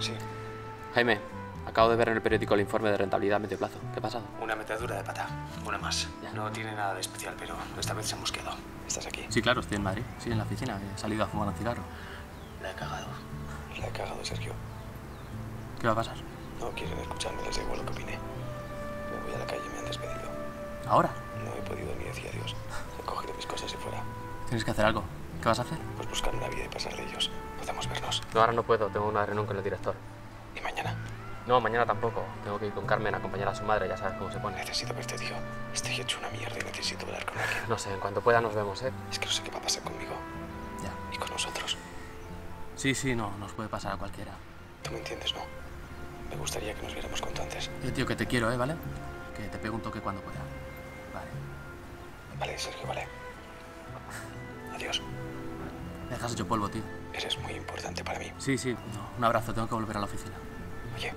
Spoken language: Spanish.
Sí. Jaime, acabo de ver en el periódico el informe de rentabilidad a medio plazo. ¿Qué ha pasado? Una metedura de pata. Una más. Ya. No tiene nada de especial, pero esta vez se hemos quedado. ¿Estás aquí? Sí, claro, estoy en Madrid. Sí, en la oficina. He salido a fumar un cigarro. La he cagado. La he cagado, Sergio. ¿Qué va a pasar? No quieren escucharme, les da igual lo que opine. Me voy a la calle y me han despedido. ¿Ahora? No he podido ni decir adiós. He cogido mis cosas y fuera. Tienes que hacer algo. ¿Qué vas a hacer? Pues buscar una vida y pasar de ellos. Podemos vernos. No, ahora no puedo. Tengo una reunión con el director. ¿Y mañana? No, mañana tampoco. Tengo que ir con Carmen a acompañar a su madre. Ya sabes cómo se pone. Necesito verte, tío. Estoy hecho una mierda y necesito hablar con alguien. No sé, en cuanto pueda nos vemos, ¿eh? Es que no sé qué va a pasar conmigo Ya. y con nosotros. Sí, sí, no. Nos puede pasar a cualquiera. Tú me entiendes, ¿no? Me gustaría que nos viéramos cuanto antes. Eh, tío, que te quiero, ¿eh? ¿Vale? Que te pego un toque cuando pueda. Vale. Vale, Sergio, vale. Adiós. Me dejas hecho polvo, tío. Eres muy importante para mí. Sí, sí. No, un abrazo. Tengo que volver a la oficina. Oye,